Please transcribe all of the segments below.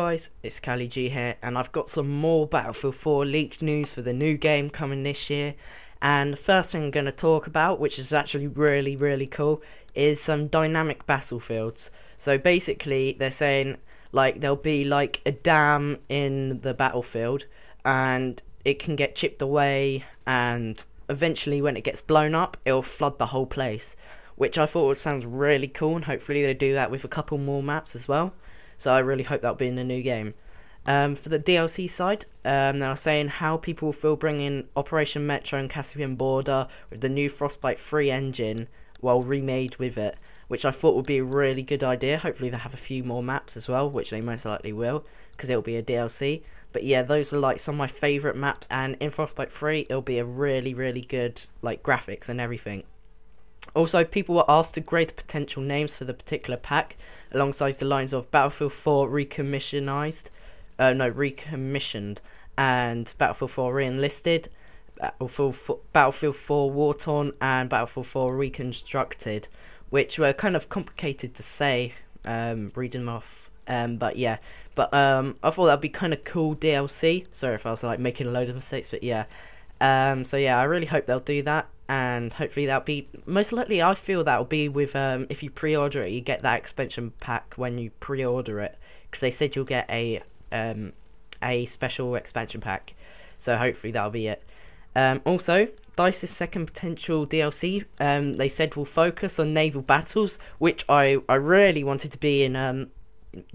guys, it's Cali G here, and I've got some more Battlefield 4 leaked news for the new game coming this year. And the first thing I'm going to talk about, which is actually really, really cool, is some dynamic battlefields. So basically, they're saying like there'll be like a dam in the battlefield, and it can get chipped away, and eventually, when it gets blown up, it'll flood the whole place. Which I thought sounds really cool, and hopefully they do that with a couple more maps as well. So I really hope that'll be in the new game. Um, for the DLC side, um, they are saying how people will feel bringing Operation Metro and Caspian Border with the new Frostbite 3 engine, while remade with it, which I thought would be a really good idea. Hopefully they have a few more maps as well, which they most likely will, because it'll be a DLC. But yeah, those are like some of my favourite maps, and in Frostbite 3, it'll be a really, really good like graphics and everything. Also, people were asked to grade the potential names for the particular pack, alongside the lines of Battlefield 4 recommissionized, uh, no, recommissioned, and Battlefield 4 re-enlisted, Battlefield 4, Battlefield 4 war torn, and Battlefield 4 reconstructed, which were kind of complicated to say, um, reading them off. Um, but yeah, but um, I thought that'd be kind of cool DLC. Sorry if I was like making a load of mistakes, but yeah. Um, so yeah, I really hope they'll do that and hopefully that'll be most likely. I feel that'll be with um, if you pre-order it, you get that expansion pack when you pre-order it because they said you'll get a um, a special expansion pack. So hopefully that'll be it. Um, also, Dice's second potential DLC, um, they said will focus on naval battles, which I, I really wanted to be in um,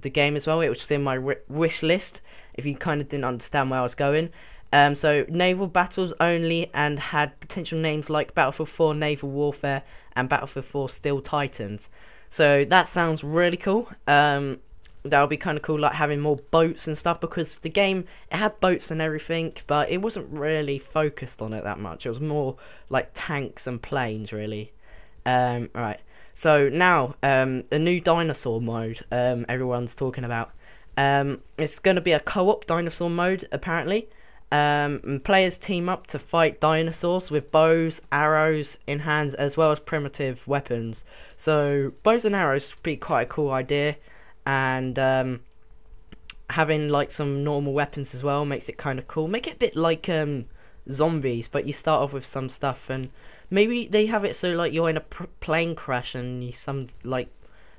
the game as well. It was in my wish list. If you kind of didn't understand where I was going, um, so naval battles only, and had potential names like Battlefield 4 Naval Warfare and Battlefield 4 Steel Titans. So that sounds really cool. Um, that would be kind of cool, like having more boats and stuff, because the game it had boats and everything, but it wasn't really focused on it that much. It was more like tanks and planes, really. Um, right. So now, um, new dinosaur mode um, everyone's talking about. Um, it's going to be a co-op dinosaur mode, apparently. Um, players team up to fight dinosaurs with bows, arrows in hands, as well as primitive weapons. So bows and arrows be quite a cool idea, and um, having like some normal weapons as well makes it kind of cool. Make it a bit like um, zombies, but you start off with some stuff, and maybe they have it so like you're in a plane crash and you some like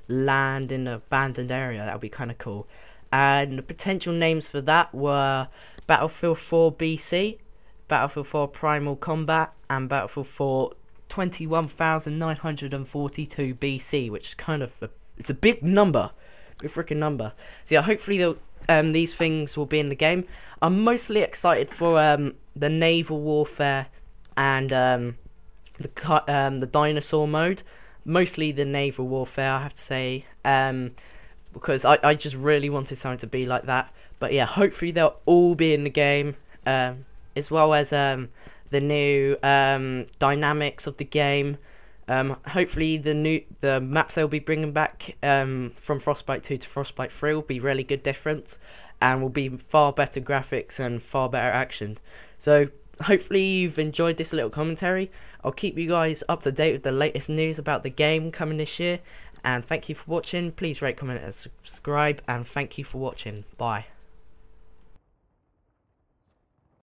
land in an abandoned area. That would be kind of cool. And the potential names for that were Battlefield 4 BC, Battlefield 4 Primal Combat, and Battlefield 4 21,942 BC, which is kind of a, it's a big number, big freaking number. So yeah, hopefully um, these things will be in the game. I'm mostly excited for um, the naval warfare and um, the um, the dinosaur mode. Mostly the naval warfare, I have to say, um, because I, I just really wanted something to be like that. But yeah, hopefully they'll all be in the game, um, as well as um, the new um, dynamics of the game. Um, hopefully the new the maps they'll be bringing back um, from Frostbite 2 to Frostbite 3 will be really good difference, and will be far better graphics and far better action. So hopefully you've enjoyed this little commentary. I'll keep you guys up to date with the latest news about the game coming this year. And thank you for watching. Please rate, comment, and subscribe. And thank you for watching. Bye.